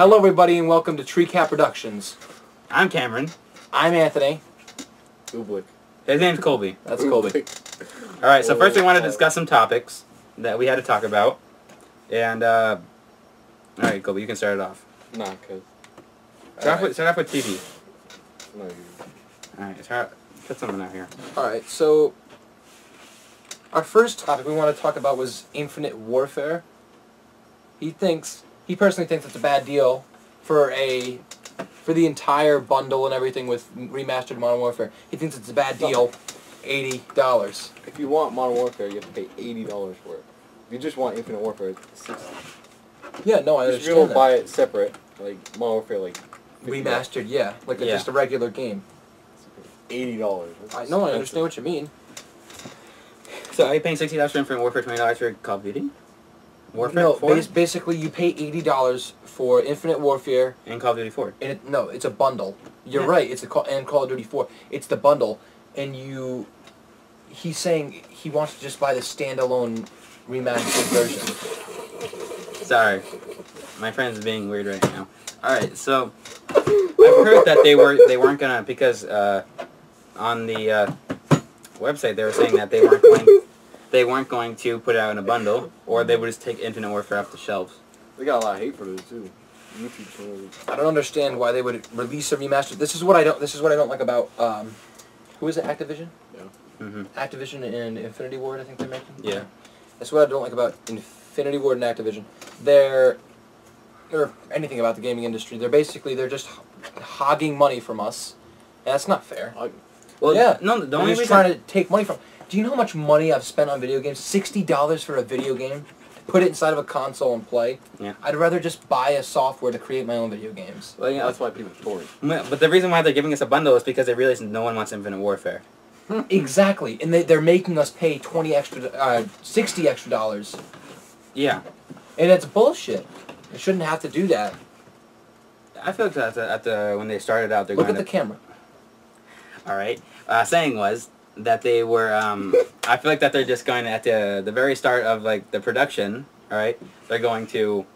Hello, everybody, and welcome to Tree Cat Productions. I'm Cameron. I'm Anthony. Ooblik. His name's Colby. That's Colby. All right, so first we want to Oh. discuss some topics that we had to talk about. And, uh, all right, Colby, you can start it off. Nah, cause Start, off, with, start off with TV. no, you. All right, start, put something out here. All right, so our first topic we want to talk about was Infinite Warfare. He thinks, he personally thinks it's a bad deal for a, for the entire bundle and everything with remastered Modern Warfare. He thinks it's a bad deal, eighty dollars. If you want Modern Warfare, you have to pay eighty dollars for it. If you just want Infinite Warfare, it's sixty. Yeah, no, I If you understand don't buy it separate, like Modern Warfare, like 50 bucks, Remastered, yeah, like a, just a regular game. eighty dollars. I know, I understand what you mean. So are you paying $60 for Infinite Warfare, $20 for Call of Duty? Warfare no, 4? bas- basically you pay eighty dollars for Infinite Warfare, and Call of Duty 4. and it, no, it's a bundle. You're Yeah. right. It's a call, and Call of Duty Four. It's the bundle, and you. He's saying he wants to just buy the standalone remastered version. Sorry. My friend's being weird right now. All right, so I've heard that they were they weren't gonna because uh, on the uh, website they were saying that they weren't going they weren't going to put it out in a bundle or they would just take Infinite Warfare off the shelves. They got a lot of hate for this too. I don't understand why they would release a remaster. This is what I don't. This is what I don't like about. Um, who is it? Activision. hmm Activision and Infinity Ward. I think they're making. Yeah. That's what I don't like about Infinity Ward and Activision. They're, or anything about the gaming industry. They're basically they're just hogging money from us, and that's not fair. I, Well, Yeah. no, the They're only just reason trying to take money from. Do you know how much money I've spent on video games? Sixty dollars for a video game. Put it inside of a console and play. Yeah. I'd rather just buy a software to create my own video games. well, yeah, that's why people torrent. but the reason why they're giving us a bundle is because they realize no one wants Infinite Warfare. exactly, and they, they're making us pay twenty extra, uh, sixty extra dollars, Yeah, and it's bullshit. They shouldn't have to do that. I feel like at the, at the when they started out, they're Look going at the camera. All right. Uh, saying was that they were. Um, I feel like that they're just going at the the very start of like the production. All right. They're going to.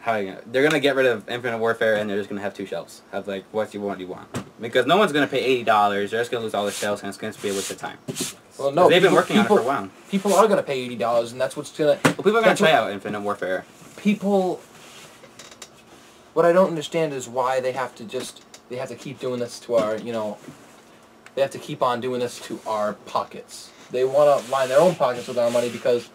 How are you gonna, they're gonna get rid of Infinite Warfare and they're just gonna have two shelves. Have like what you want, you want. Because no one's gonna pay eighty dollars. They're just gonna lose all the shelves and it's gonna be a waste of time. Well, no, they've been working people, on it for a while. People are gonna pay eighty dollars, and that's what's gonna. Well, people are gonna try what- out Infinite Warfare. People. What I don't understand is why they have to just they have to keep doing this to our you know. They have to keep on doing this to our pockets. They want to line their own pockets with our money because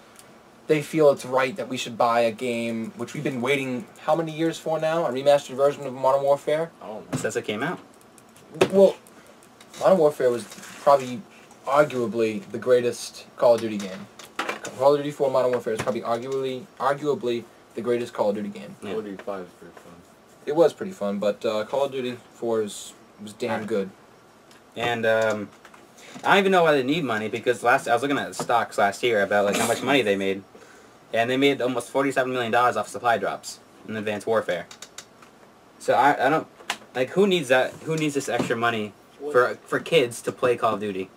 they feel it's right that we should buy a game which we've been waiting how many years for now? A remastered version of Modern Warfare. Oh, don't. Since it came out. Well, Modern Warfare was probably arguably the greatest Call of Duty game. Call of Duty 4 Modern Warfare is probably arguably arguably the greatest Call of Duty game. Yeah. Call of Duty Five is pretty fun. It was pretty fun, but uh, Call of Duty 4 is, was damn good. And um, I don't even know why they need money because last I was looking at stocks last year about like how much money they made, and they made almost forty-seven million dollars off supply drops in Advanced Warfare. So I, I don't like who needs that? Who needs this extra money for for kids to play Call of Duty?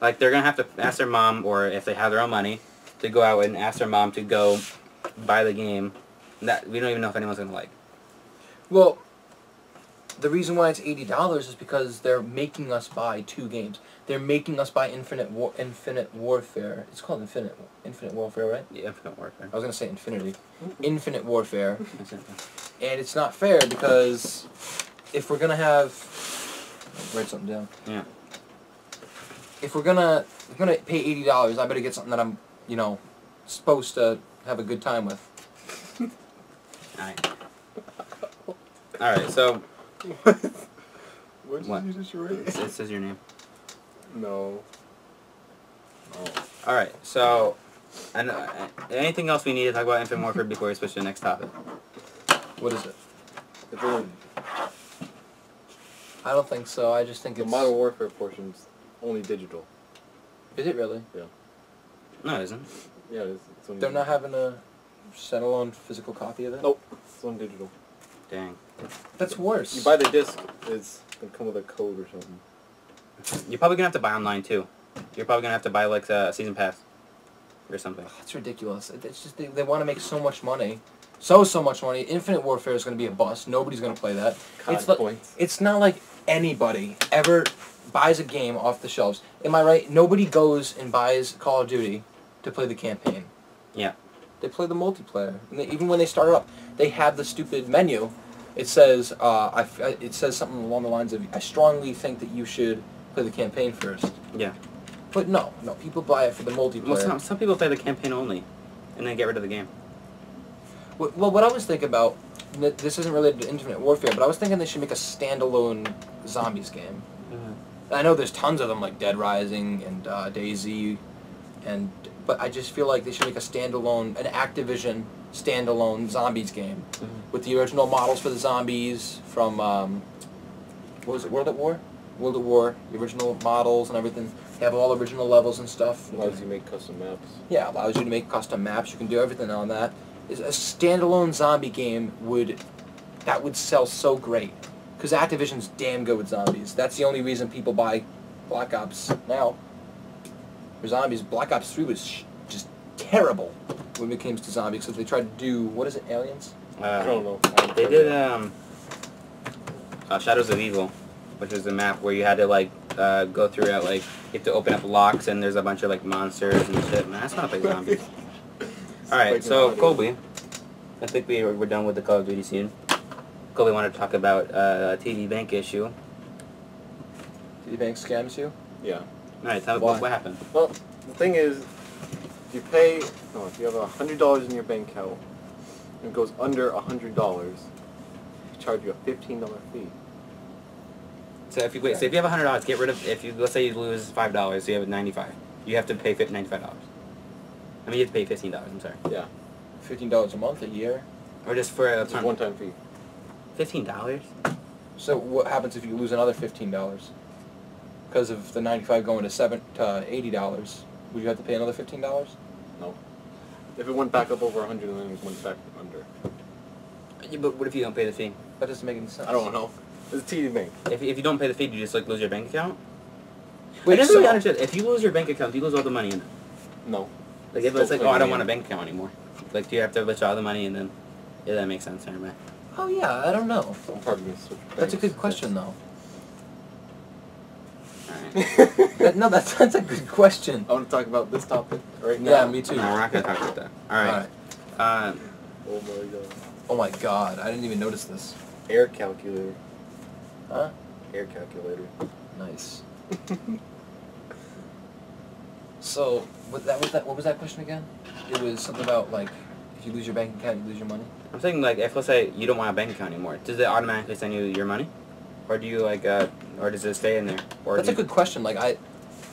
Like they're gonna have to ask their mom, or if they have their own money, to go out and ask their mom to go buy the game that we don't even know if anyone's gonna like. Well, the reason why it's eighty dollars is because they're making us buy two games. They're making us buy Infinite War, Infinite Warfare. It's called Infinite Infinite Warfare, right? Yeah, Infinite Warfare. I was gonna say Infinity. Infinite Warfare. And it's not fair because if we're gonna have write something down. Yeah. If we're gonna if we're gonna pay eighty dollars, I better get something that I'm you know supposed to have a good time with. Alright. Alright, so What did What? you just write? it says your name. No. Oh. All right. So, and uh, anything else we need to talk about Infinite Warfare before we switch to the next topic? What is it? It's only, I don't think so. I just think the it's. Modern Warfare portion's only digital. Is it really? Yeah. No, it isn't. Yeah, it's, it's only They're not having a settle on physical copy of it. Nope. It's on digital. Dang. That's worse. You buy the disc, it's gonna come with a code or something. You're probably gonna have to buy online too. You're probably gonna have to buy like uh, a season pass or something. Oh, it's ridiculous. It's just they, they want to make so much money, so so much money. Infinite Warfare is going to be a bust. Nobody's going to play that. COD It's the- points. It's not like anybody ever buys a game off the shelves. Am I right? Nobody goes and buys Call of Duty to play the campaign. Yeah. They play the multiplayer. And they, even when they start up, they have the stupid menu. It says, uh, I it says something along the lines of, I strongly think that you should play the campaign first. Yeah. But no, no, people buy it for the multiplayer. Well, some, some people play the campaign only, and then get rid of the game. Wh- Well, what I was thinking about, th- this isn't related to Infinite Warfare, but I was thinking they should make a standalone zombies game. I know there's tons of them like Dead Rising and uh, DayZ, and but I just feel like they should make a standalone, an Activision standalone zombies game with the original models for the zombies from um, what was it, World at War? World at War, the original models and everything. They have all original levels and stuff. Allows you to make custom maps. Yeah, allows you to make custom maps. You can do everything on that. Is a standalone zombie game would that would sell so great because Activision's damn good with zombies. That's the only reason people buy Black Ops now. For zombies, Black Ops Three was sh- just terrible when it came to zombies because they tried to do what is it, Aliens? Uh, I don't know. I haven't They did um, uh, Shadows of Evil, which is a map where you had to like uh, go through it. Like you have to open up locks, and there's a bunch of like monsters and shit. Man, that's not like zombies. All right, so audio. Colby, I think we we're done with the Call of Duty scene. Colby wanted to talk about uh, a TD Bank issue. All Did the bank scams you? Yeah. right, tell me what, what happened. Well, the thing is, if you pay, no, if you have a hundred dollars in your bank account, and it goes under a hundred dollars, they charge you a fifteen dollar fee. So if you wait, so if you have a hundred dollars, get rid of. If you let's say you lose five dollars, so you have ninety five. You have to pay ninety five dollars. I mean, you have to pay fifteen dollars. I'm sorry, Yeah. Fifteen dollars a month, a year. or just for a It's a one time fee. Fifteen dollars. So what happens if you lose another fifteen dollars? Because of the ninety-five going to seven to eighty dollars, would you have to pay another fifteen dollars? No. If it went back up over a hundred and then it went back under. Yeah, but what if you don't pay the fee? That doesn't make any sense. I don't know. It's a TD bank. If, if you don't pay the fee, do you just like lose your bank account? Wait, I never so- really understood. If you lose your bank account, do you lose all the money in it? No. Like if Still it's like, oh, I don't want a bank account anymore. Like, do you have to withdraw all the money and then? Yeah, that makes sense. Never mind. Oh yeah, I don't know. I'm probably gonna switch That's a good question though. All right. That, no, that's that's a good question. I want to talk about this topic right Yeah, now. me too. No, we're not gonna talk about that. All right. Uh, Oh my god. Oh my god, I didn't even notice this. Air calculator. Huh? Air calculator. Nice. So, what that was that? What was that question again? It was something about like, if you lose your bank account, you lose your money. I'm saying like, if let's say you don't want a bank account anymore, does it automatically send you your money, or do you like, uh, or does it stay in there? Or That's a good question. Like I,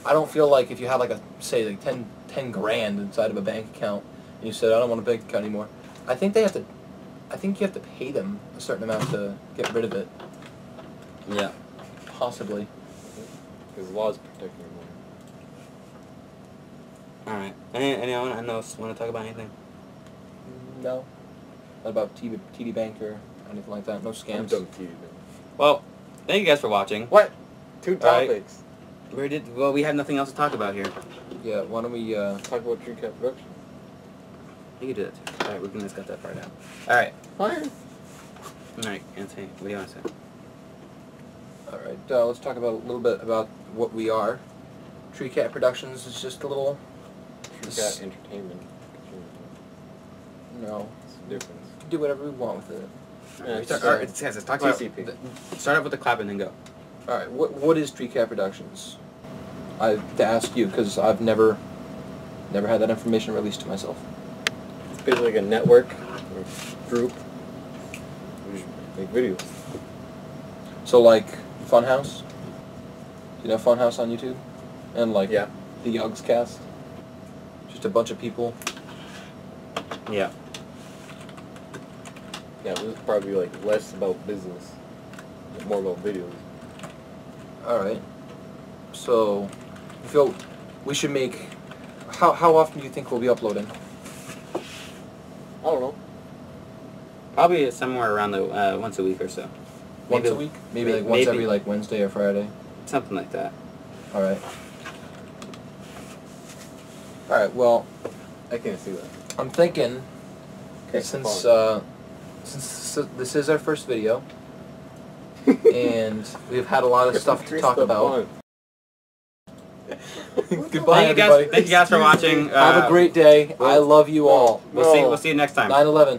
I don't feel like if you have like a say like 10, 10 grand inside of a bank account, and you said I don't want a bank account anymore, I think they have to, I think you have to pay them a certain amount to get rid of it. Yeah. Possibly. Because laws protect your money. All right. Any, anyone else want to talk about anything? No. Not about TD, TD Bank or anything like that. No scams. I'm scams. done with TV. man. Well, thank you guys for watching. What? Two All right. topics. Where did well. We have nothing else to talk about here. Yeah. Why don't we? Uh, Talk about tree cat production. You can do that too. All right, we can just cut that part out. All right. Fine. All right, Anthony, what do you want to say? all right. Uh, let's talk about a little bit about what we are. Tree Cat Productions is just a little. Tree cat entertainment. No. It's the difference. do whatever we want with it. It's, start, all right, talk about the- start off with the clap and then go. All right. What what is Tree Cat Productions? I have to ask you because I've never, never had that information released to myself. It's basically like a network or group. We just make videos. So like Funhaus. You know Funhaus on YouTube, and like Yeah. the Yogscast. Just a bunch of people. Yeah. Yeah, this is probably like less about business, more about videos. All right. So, I feel we should make. How how often do you think we'll be uploading? I don't know. Probably somewhere around the uh, once a week or so. Once Maybe- a week? Maybe may- like once maybe. every like Wednesday or Friday. Something like that. All right. All right. Well, I can't see that. I'm thinking Okay, since uh, since this- this is our first video, and we've had a lot of stuff to talk about. Goodbye, Thank you guys. everybody. Thank you guys for watching. Have Uh, a great day. I love you all. We'll see. We'll see you next time. 9/11.